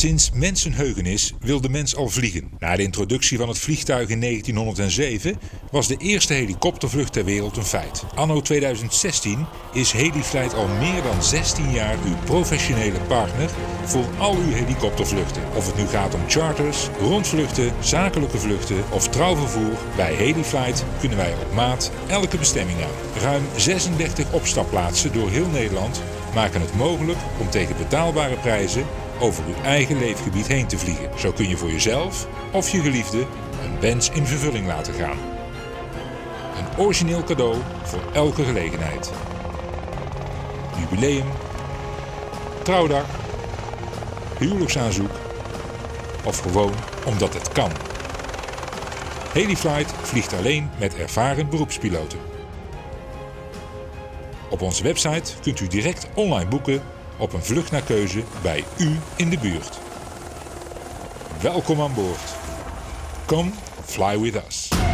Sinds mensenheugenis wil de mens al vliegen. Na de introductie van het vliegtuig in 1907 was de eerste helikoptervlucht ter wereld een feit. Anno 2016 is Heliflight al meer dan 16 jaar uw professionele partner voor al uw helikoptervluchten. Of het nu gaat om charters, rondvluchten, zakelijke vluchten of trouwvervoer, bij Heliflight kunnen wij op maat elke bestemming aan. Ruim 36 opstapplaatsen door heel Nederland maken het mogelijk om tegen betaalbare prijzen over uw eigen leefgebied heen te vliegen. Zo kun je voor jezelf of je geliefde een wens in vervulling laten gaan. Een origineel cadeau voor elke gelegenheid. Jubileum, trouwdag, huwelijksaanzoek of gewoon omdat het kan. Heliflight vliegt alleen met ervaren beroepspiloten. Op onze website kunt u direct online boeken op een vlucht naar keuze bij u in de buurt. Welkom aan boord. Come fly with us.